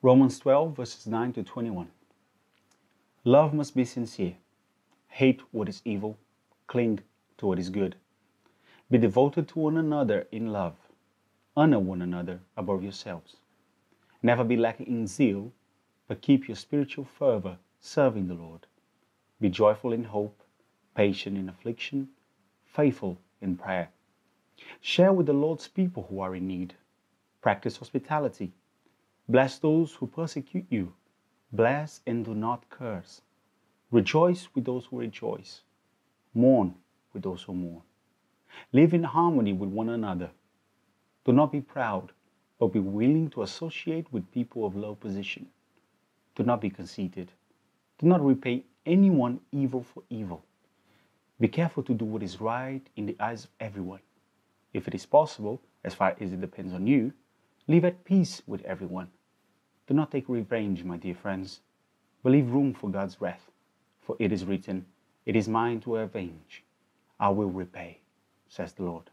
Romans 12, verses 9 to 21. Love must be sincere. Hate what is evil. Cling to what is good. Be devoted to one another in love. Honor one another above yourselves. Never be lacking in zeal, but keep your spiritual fervor serving the Lord. Be joyful in hope, patient in affliction, faithful in prayer. Share with the Lord's people who are in need. Practice hospitality. Bless those who persecute you. Bless and do not curse. Rejoice with those who rejoice. Mourn with those who mourn. Live in harmony with one another. Do not be proud, but be willing to associate with people of low position. Do not be conceited. Do not repay anyone evil for evil. Be careful to do what is right in the eyes of everyone. If it is possible, as far as it depends on you, live at peace with everyone. Do not take revenge, my dear friends, but leave room for God's wrath. For it is written, It is mine to avenge. I will repay, says the Lord.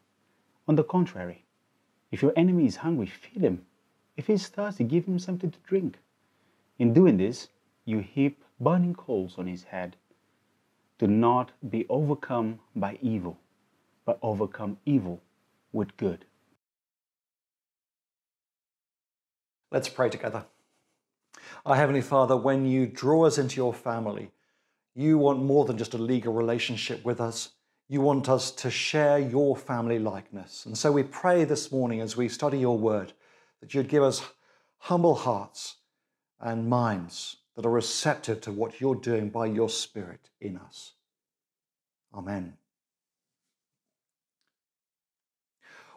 On the contrary, if your enemy is hungry, feed him. If he is thirsty, give him something to drink. In doing this, you heap burning coals on his head. Do not be overcome by evil, but overcome evil with good. Let's pray together. Our Heavenly Father, when you draw us into your family, you want more than just a legal relationship with us. You want us to share your family likeness. And so we pray this morning as we study your word that you'd give us humble hearts and minds that are receptive to what you're doing by your Spirit in us. Amen.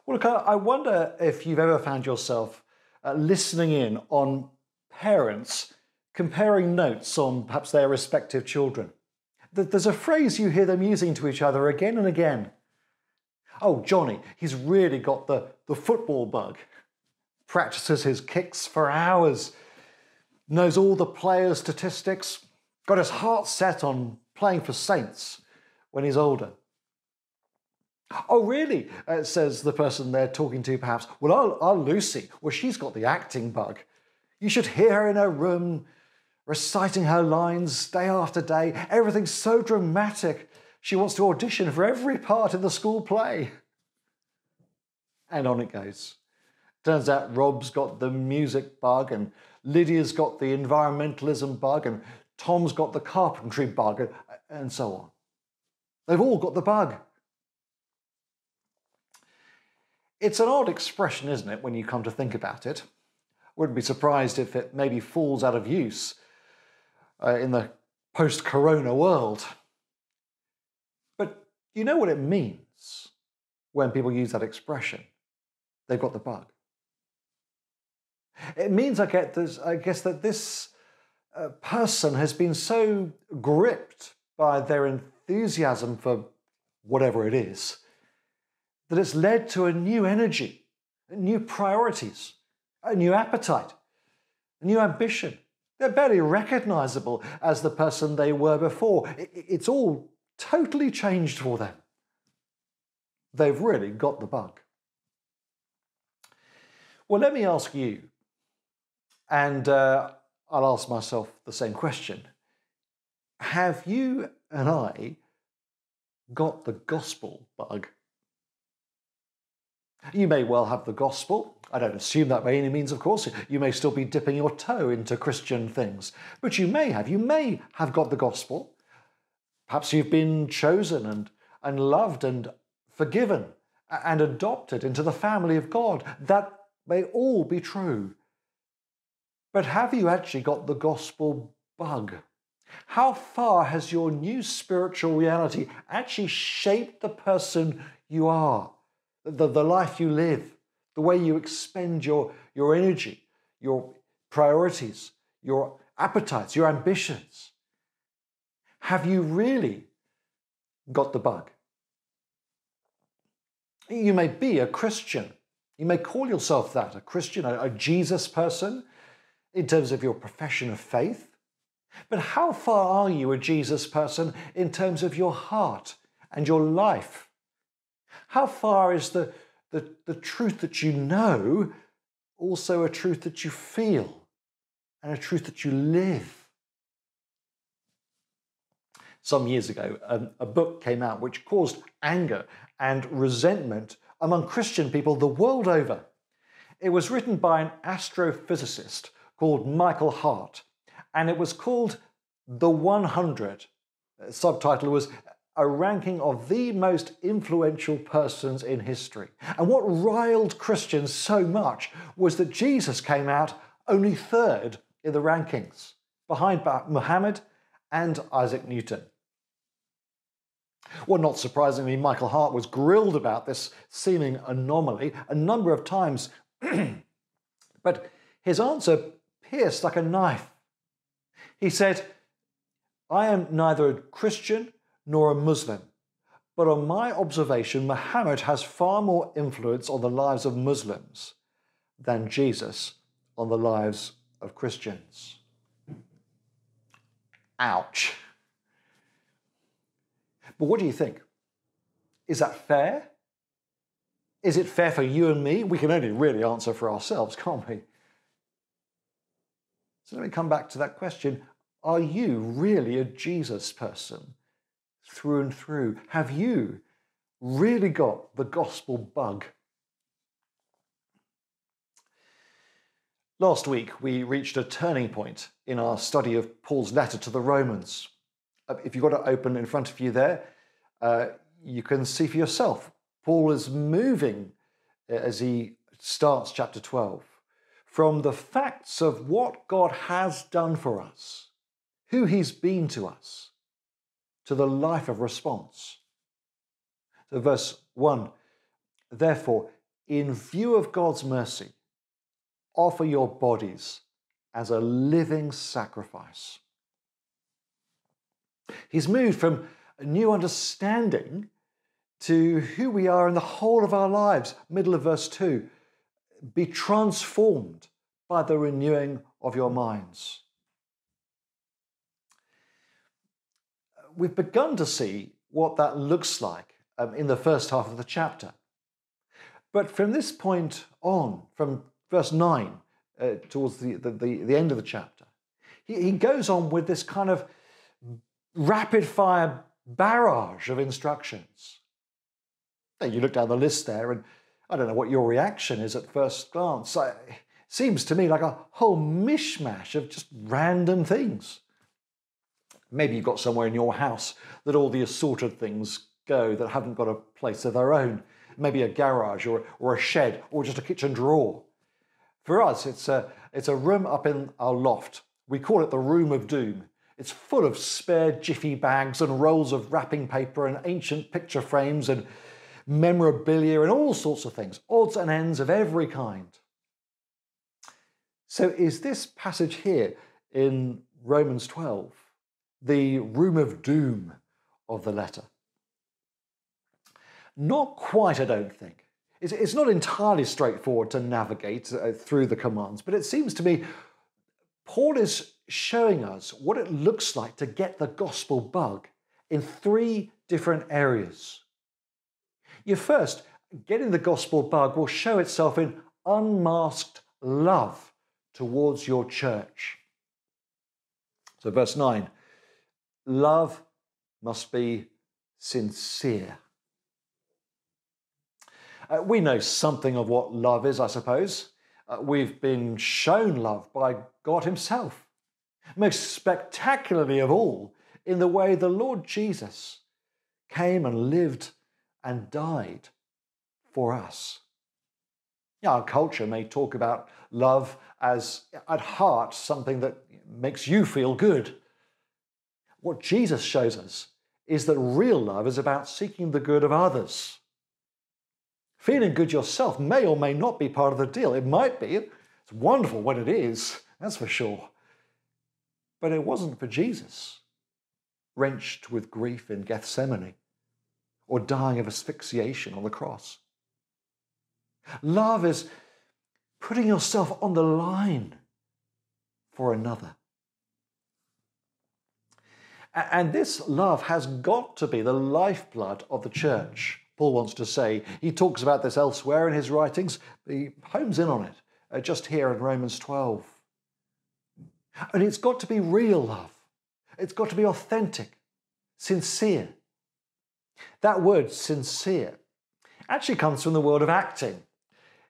Well, look, I wonder if you've ever found yourself uh, listening in on parents comparing notes on perhaps their respective children. There's a phrase you hear them using to each other again and again. Oh, Johnny, he's really got the, the football bug. Practices his kicks for hours, knows all the players' statistics, got his heart set on playing for Saints when he's older. Oh, really? Uh, says the person they're talking to, perhaps. Well, our, our Lucy, well, she's got the acting bug. You should hear her in her room reciting her lines day after day. Everything's so dramatic. She wants to audition for every part in the school play. And on it goes. Turns out Rob's got the music bug, and Lydia's got the environmentalism bug, and Tom's got the carpentry bug, and so on. They've all got the bug. It's an odd expression, isn't it, when you come to think about it? Wouldn't be surprised if it maybe falls out of use uh, in the post corona world. But you know what it means when people use that expression? They've got the bug. It means, I, get this, I guess, that this uh, person has been so gripped by their enthusiasm for whatever it is that it's led to a new energy, new priorities, a new appetite, a new ambition. They're barely recognizable as the person they were before. It's all totally changed for them. They've really got the bug. Well, let me ask you, and uh, I'll ask myself the same question Have you and I got the gospel bug? You may well have the gospel. I don't assume that by any means, of course. You may still be dipping your toe into Christian things, but you may have. You may have got the gospel. Perhaps you've been chosen and, and loved and forgiven and adopted into the family of God. That may all be true. But have you actually got the gospel bug? How far has your new spiritual reality actually shaped the person you are? The, the life you live, the way you expend your, your energy, your priorities, your appetites, your ambitions. Have you really got the bug? You may be a Christian. You may call yourself that, a Christian, a, a Jesus person, in terms of your profession of faith. But how far are you a Jesus person in terms of your heart and your life? How far is the, the, the truth that you know also a truth that you feel? and a truth that you live. Some years ago, um, a book came out which caused anger and resentment among Christian people the world over. It was written by an astrophysicist called Michael Hart, and it was called The 100. The subtitle was a ranking of the most influential persons in history. And what riled Christians so much was that Jesus came out only third in the rankings, behind Muhammad and Isaac Newton. Well, not surprisingly, Michael Hart was grilled about this seeming anomaly a number of times, but his answer pierced like a knife. He said, I am neither a Christian nor a Muslim. But on my observation, Muhammad has far more influence on the lives of Muslims than Jesus on the lives of Christians. Ouch. But what do you think? Is that fair? Is it fair for you and me? We can only really answer for ourselves, can't we? So let me come back to that question Are you really a Jesus person? Through and through? Have you really got the gospel bug? Last week, we reached a turning point in our study of Paul's letter to the Romans. Uh, if you've got it open in front of you there, uh, you can see for yourself. Paul is moving uh, as he starts chapter 12 from the facts of what God has done for us, who he's been to us, to the life of response. So, verse 1 Therefore, in view of God's mercy, offer your bodies as a living sacrifice. He's moved from a new understanding to who we are in the whole of our lives. Middle of verse 2 Be transformed by the renewing of your minds. We've begun to see what that looks like um, in the first half of the chapter. But from this point on, from verse 9 uh, towards the, the, the, end of the chapter, he, he goes on with this kind of rapid fire barrage of instructions. Now, you look down the list there, and I don't know what your reaction is at first glance. It seems to me like a whole mishmash of just random things. Maybe you've got somewhere in your house that all the assorted things go that haven't got a place of their own. Maybe a garage or, or a shed or just a kitchen drawer. For us, it's a, it's a room up in our loft. We call it the Room of Doom. It's full of spare jiffy bags and rolls of wrapping paper and ancient picture frames and memorabilia and all sorts of things, odds and ends of every kind. So, is this passage here in Romans 12 the room of doom of the letter? Not quite, I don't think. It's not entirely straightforward to navigate uh, through the commands, but it seems to me Paul is showing us what it looks like to get the gospel bug in three different areas. You first, getting the gospel bug will show itself in unmasked love towards your church. So, verse 9 Love must be sincere. Uh, we know something of what love is, I suppose. Uh, we've been shown love by God Himself. Most spectacularly of all, in the way the Lord Jesus came and lived and died for us. Our culture may talk about love as, at heart, something that makes you feel good what Jesus shows us is that real love is about seeking the good of others. Feeling good yourself may or may not be part of the deal. It might be. It's wonderful when it is, that's for sure. But it wasn't for Jesus, wrenched with grief in Gethsemane or dying of asphyxiation on the cross. Love is putting yourself on the line for another. And this love has got to be the lifeblood of the church, Paul wants to say. He talks about this elsewhere in his writings, he homes in on it, uh, just here in Romans 12. And it's got to be real love. It's got to be authentic, sincere. That word, sincere, actually comes from the world of acting.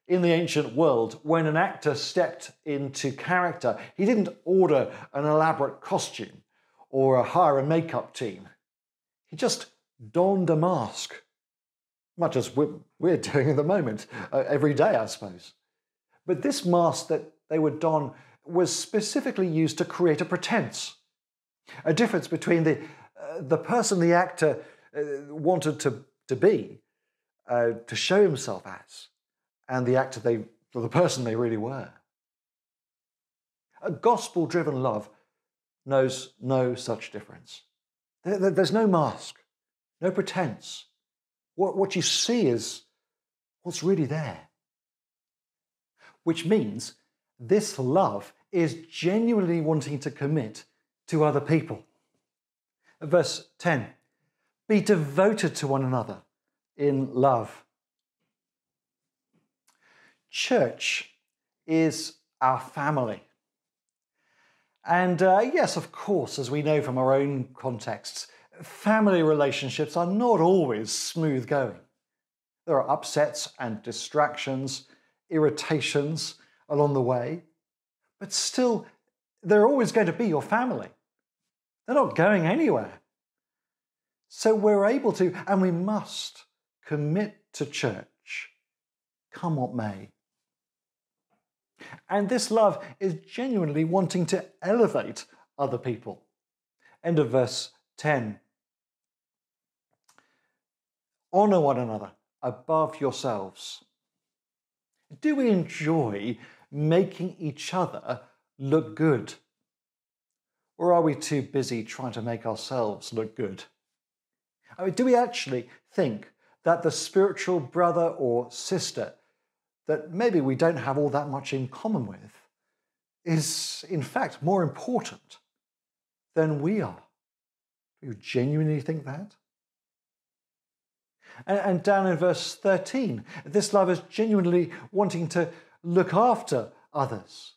In the ancient world, when an actor stepped into character, he didn't order an elaborate costume or hire a makeup team. He just donned a mask, much as we're, doing at the moment, uh, every day, I suppose. But this mask that they would don was specifically used to create a pretense, a difference between the, uh, the person the actor uh, wanted to, to be, uh, to show himself as, and the actor they, the person they really were. A gospel driven love knows no such difference. There's no mask, no pretense. What, you see is what's really there. Which means this love is genuinely wanting to commit to other people. Verse 10 Be devoted to one another in love. Church is our family. And uh, yes, of course, as we know from our own contexts, family relationships are not always smooth going. There are upsets and distractions, irritations along the way, but still, they're always going to be your family. They're not going anywhere. So we're able to, and we must, commit to church, come what may. And this love is genuinely wanting to elevate other people. End of verse 10. Honor one another above yourselves. Do we enjoy making each other look good? Or are we too busy trying to make ourselves look good? I mean, do we actually think that the spiritual brother or sister that maybe we don't have all that much in common with is, in fact, more important than we are. Do you genuinely think that? And, and down in verse 13, this love is genuinely wanting to look after others.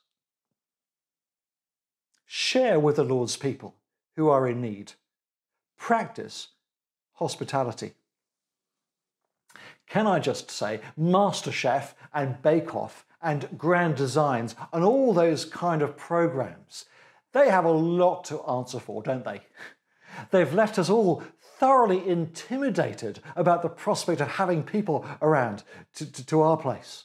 Share with the Lord's people who are in need. Practice hospitality. Can I just say, MasterChef and Bake Off and Grand Designs and all those kind of programs, they have a lot to answer for, don't they? They've left us all thoroughly intimidated about the prospect of having people around to, to, to our place.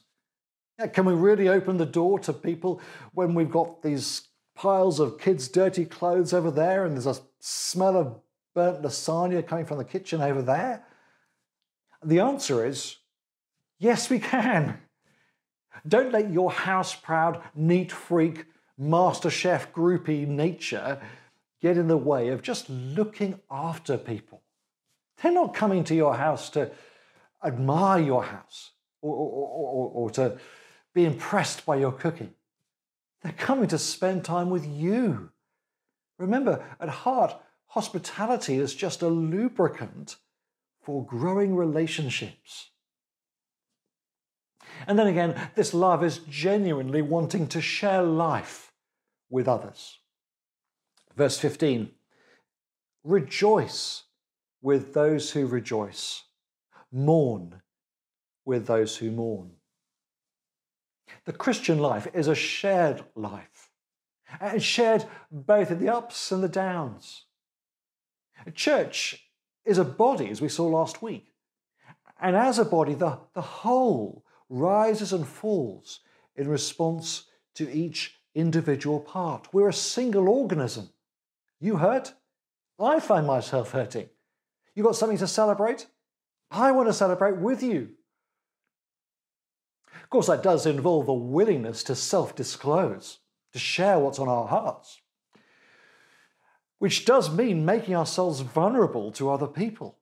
Can we really open the door to people when we've got these piles of kids' dirty clothes over there and there's a smell of burnt lasagna coming from the kitchen over there? The answer is yes, we can. Don't let your house proud, neat freak, master chef groupie nature get in the way of just looking after people. They're not coming to your house to admire your house or, or, or, or to be impressed by your cooking. They're coming to spend time with you. Remember, at heart, hospitality is just a lubricant for growing relationships. And then again, this love is genuinely wanting to share life with others. Verse 15 Rejoice with those who rejoice, mourn with those who mourn. The Christian life is a shared life, and shared both in the ups and the downs. A church is a body, as we saw last week. And as a body, the, the whole rises and falls in response to each individual part. We're a single organism. You hurt? I find myself hurting. You got something to celebrate? I want to celebrate with you. Of course, that does involve a willingness to self disclose, to share what's on our hearts which does mean making ourselves vulnerable to other people.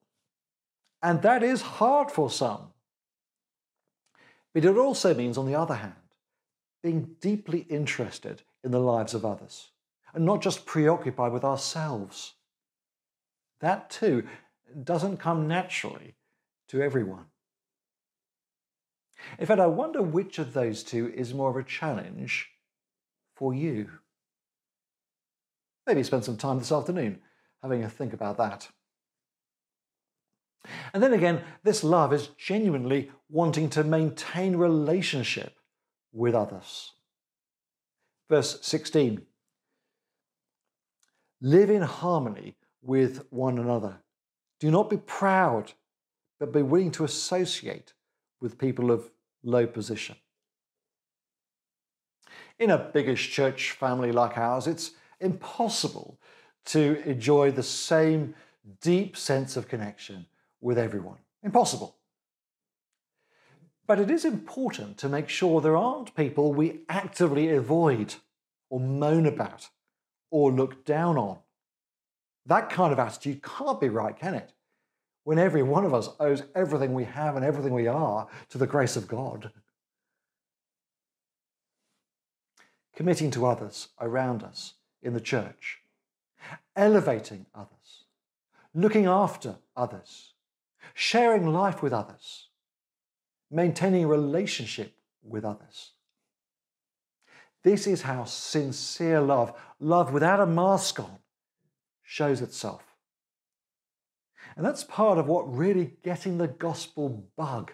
And that is hard for some. But it also means, on the other hand, being deeply interested in the lives of others and not just preoccupied with ourselves. That too doesn't come naturally to everyone. In fact, I wonder which of those two is more of a challenge for you. Maybe spend some time this afternoon having a think about that. And then again, this love is genuinely wanting to maintain relationship with others. Verse 16 Live in harmony with one another. Do not be proud, but be willing to associate with people of low position. In a biggish church family like ours, it's impossible to enjoy the same deep sense of connection with everyone. Impossible. But it is important to make sure there aren't people we actively avoid or moan about or look down on. That kind of attitude can't be right, can it? When every one of us owes everything we have and everything we are to the grace of God. Committing to others around us in the church, elevating others, looking after others, sharing life with others, maintaining relationship with others. This is how sincere love, love without a mask on, shows itself. And that's part of what really getting the gospel bug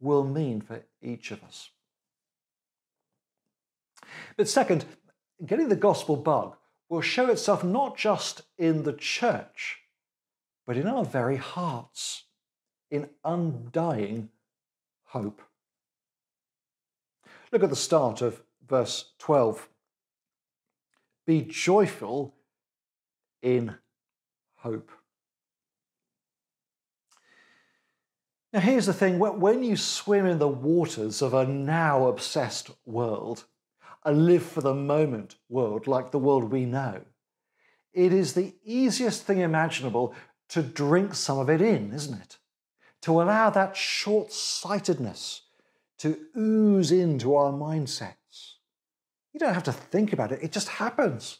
will mean for each of us. But second, getting the gospel bug will show itself not just in the church, but in our very hearts, in undying hope. Look at the start of verse 12. Be joyful in hope. Now, here's the thing when you swim in the waters of a now obsessed world, a live for the moment world like the world we know, it is the easiest thing imaginable to drink some of it in, isn't it? To allow that short sightedness to ooze into our mindsets. You don't have to think about it, it just happens.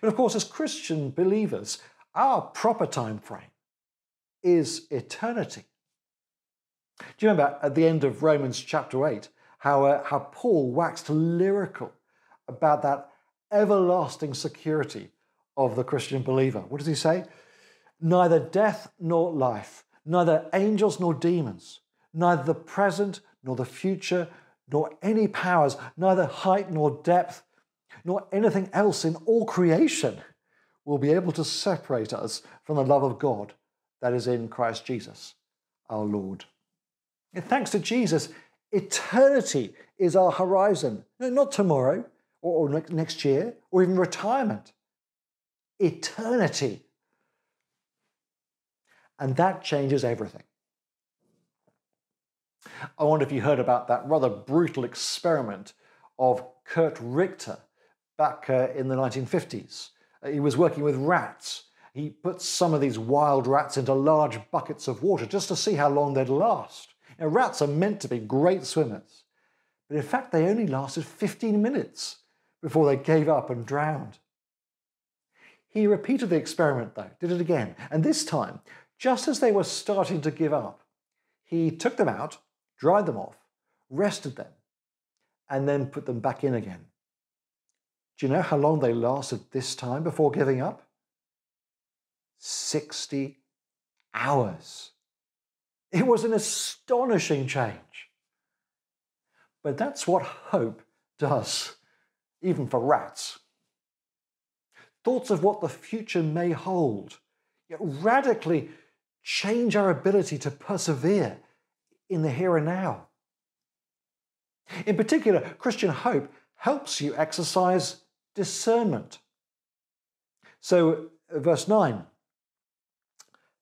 But of course, as Christian believers, our proper time frame is eternity. Do you remember at the end of Romans chapter 8 how, uh, how Paul waxed lyrical about that everlasting security of the Christian believer? What does he say? Neither death nor life, neither angels nor demons, neither the present nor the future, nor any powers, neither height nor depth, nor anything else in all creation will be able to separate us from the love of God that is in Christ Jesus, our Lord. And thanks to Jesus, eternity is our horizon. No, not tomorrow or, or next year or even retirement. Eternity. And that changes everything. I wonder if you heard about that rather brutal experiment of Kurt Richter back uh, in the 1950s. Uh, he was working with rats. He put some of these wild rats into large buckets of water just to see how long they'd last. Now, rats are meant to be great swimmers, but in fact, they only lasted 15 minutes before they gave up and drowned. He repeated the experiment, though, did it again, and this time, just as they were starting to give up, he took them out, dried them off, rested them, and then put them back in again. Do you know how long they lasted this time before giving up? 60 hours. It was an astonishing change. But that's what hope does, even for rats. Thoughts of what the future may hold yet radically change our ability to persevere in the here and now. In particular, Christian hope helps you exercise discernment. So, verse 9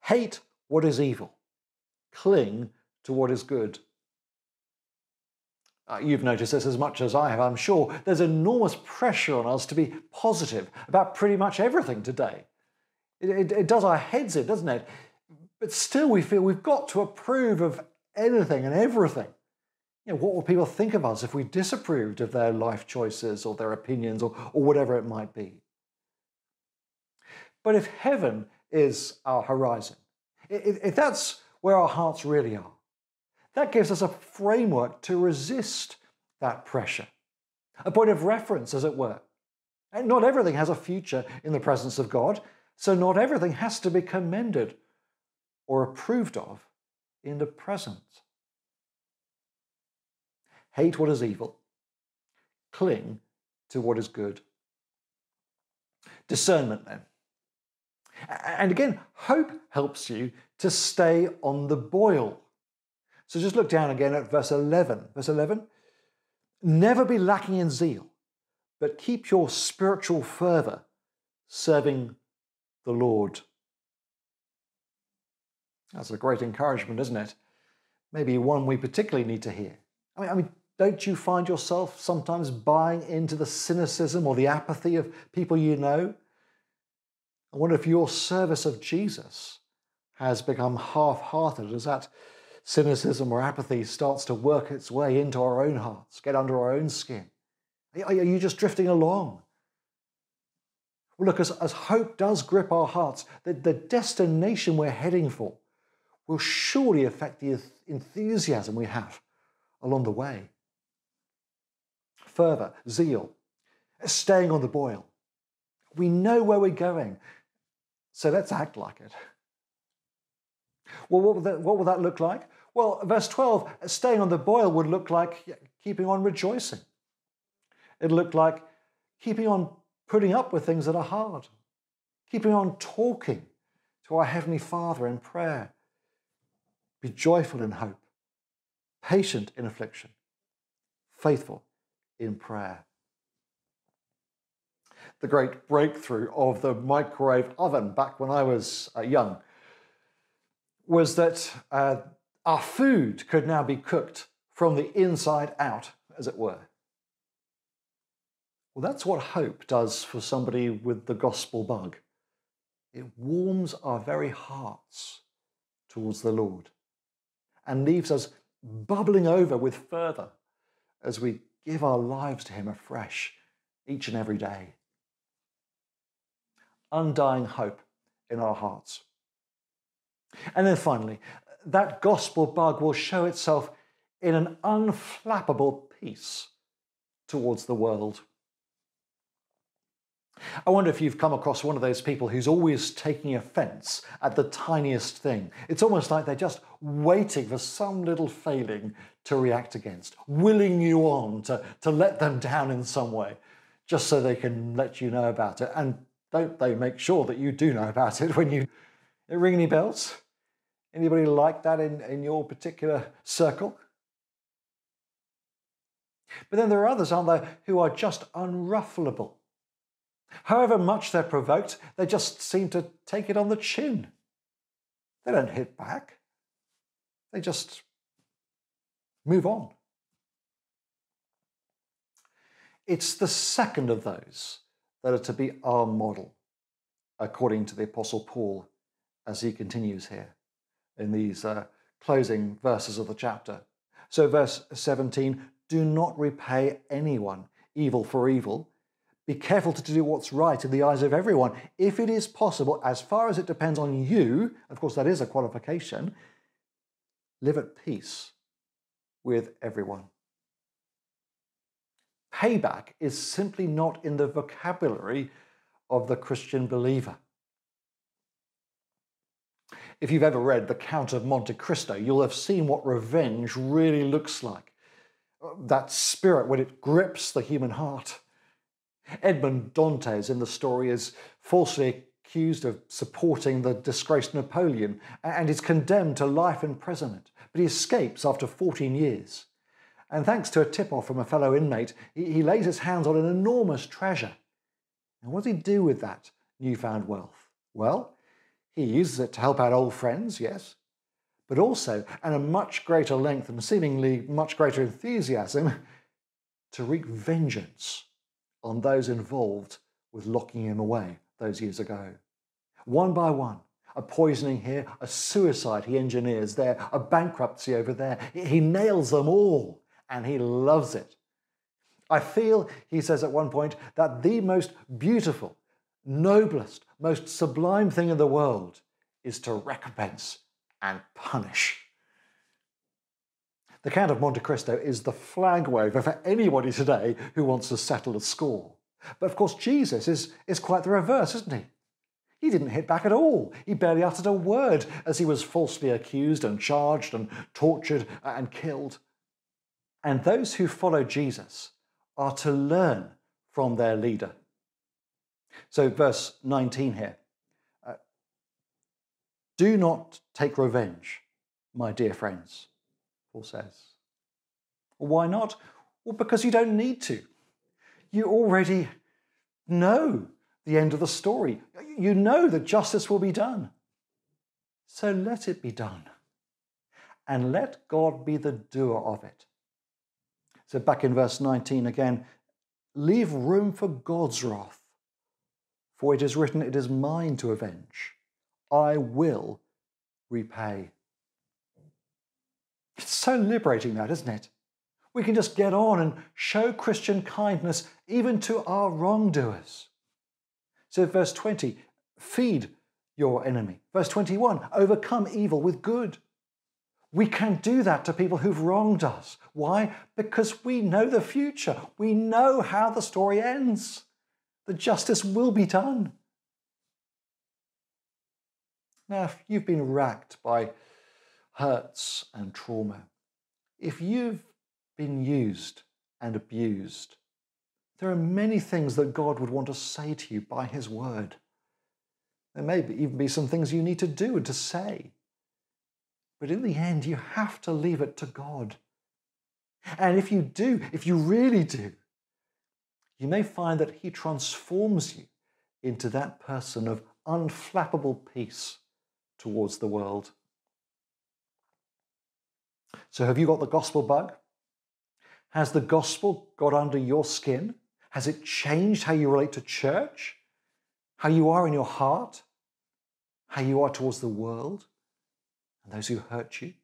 hate what is evil, cling to what is good. Uh, you've noticed this as much as I have, I'm sure. There's enormous pressure on us to be positive about pretty much everything today. It, it, it does our heads in, doesn't it? But still, we feel we've got to approve of anything and everything. You know, what would people think of us if we disapproved of their life choices or their opinions or, or whatever it might be? But if heaven is our horizon, if that's where our hearts really are, that gives us a framework to resist that pressure, a point of reference, as it were. And not everything has a future in the presence of God, so not everything has to be commended or approved of in the present. Hate what is evil, cling to what is good. Discernment, then. And again, hope helps you to stay on the boil. So just look down again at verse 11. Verse 11 Never be lacking in zeal, but keep your spiritual fervor serving the Lord. That's a great encouragement, isn't it? Maybe one we particularly need to hear. I mean, I mean, don't you find yourself sometimes buying into the cynicism or the apathy of people you know? I wonder if your service of Jesus has become half hearted as that cynicism or apathy starts to work its way into our own hearts, get under our own skin. Are you just drifting along? Well, look, as, as hope does grip our hearts, the, the destination we're heading for will surely affect the enthusiasm we have along the way. Fervour, zeal, staying on the boil. We know where we're going, so let's act like it. Well, what will that, what that look like? Well, verse 12, staying on the boil would look like keeping on rejoicing. It looked like keeping on putting up with things that are hard, keeping on talking to our Heavenly Father in prayer. Be joyful in hope, patient in affliction, faithful in prayer. The great breakthrough of the microwave oven back when I was uh, young was that uh, our food could now be cooked from the inside out, as it were. Well, that's what hope does for somebody with the gospel bug. It warms our very hearts towards the Lord and leaves us bubbling over with fervour as we give our lives to Him afresh each and every day. Undying hope in our hearts. And then finally, that gospel bug will show itself in an unflappable peace towards the world. I wonder if you've come across one of those people who's always taking offense at the tiniest thing. It's almost like they're just waiting for some little failing to react against, willing you on to, to let them down in some way, just so they can let you know about it. And don't they make sure that you do know about it when you it ring any bells? Anybody like that in, in your particular circle? But then there are others, aren't there, who are just unruffleable However much they're provoked, they just seem to take it on the chin. They don't hit back, they just move on. It's the second of those that are to be our model, according to the Apostle Paul, as he continues here in these uh, closing verses of the chapter. So, verse 17 do not repay anyone evil for evil be careful to do what's right in the eyes of everyone. If it is possible, as far as it depends on you, of course, that is a qualification, live at peace with everyone. Payback is simply not in the vocabulary of the Christian believer. If you've ever read The Count of Monte Cristo, you'll have seen what revenge really looks like. That spirit when it grips the human heart Edmond Dantes in the story is falsely accused of supporting the disgraced Napoleon and is condemned to life imprisonment, but he escapes after 14 years. And thanks to a tip off from a fellow inmate, he lays his hands on an enormous treasure. And what does he do with that newfound wealth? Well, he uses it to help out old friends, yes, but also, and a much greater length and seemingly much greater enthusiasm, to wreak vengeance on those involved with locking him away those years ago. One by one, a poisoning here, a suicide he engineers there, a bankruptcy over there. He nails them all and he loves it. I feel, he says at one point, that the most beautiful, noblest, most sublime thing in the world is to recompense and punish. The Count of Monte Cristo is the flag waver for anybody today who wants to settle a score. But of course, Jesus is, is quite the reverse, isn't he? He didn't hit back at all. He barely uttered a word as he was falsely accused and charged and tortured and killed. And those who follow Jesus are to learn from their leader. So, verse 19 here uh, Do not take revenge, my dear friends, Paul says. Why not? Well, because you don't need to. You already know the end of the story. You know that justice will be done. So let it be done. And let God be the doer of it. So, back in verse 19 again, leave room for God's wrath. For it is written, It is mine to avenge. I will repay. It's so liberating, that, isn't it? We can just get on and show Christian kindness even to our wrongdoers. So, verse 20, feed your enemy. Verse 21, overcome evil with good. We can do that to people who've wronged us. Why? Because we know the future. We know how the story ends. The justice will be done. Now, if you've been racked by hurts and trauma, if you've been used and abused, there are many things that God would want to say to you by His word. There may even be some things you need to do and to say. But in the end, you have to leave it to God. And if you do, if you really do, you may find that He transforms you into that person of unflappable peace towards the world. So, have you got the gospel bug? Has the gospel got under your skin? Has it changed how you relate to church? How you are in your heart? How you are towards the world and those who hurt you?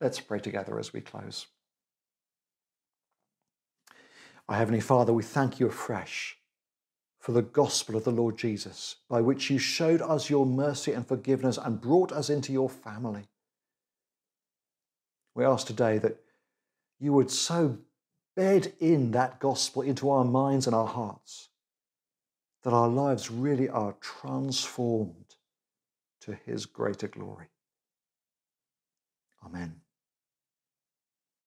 Let's pray together as we close. Our Heavenly Father, we thank you afresh for the gospel of the Lord Jesus, by which you showed us your mercy and forgiveness and brought us into your family. We ask today that you would so bed in that gospel into our minds and our hearts that our lives really are transformed to his greater glory. Amen.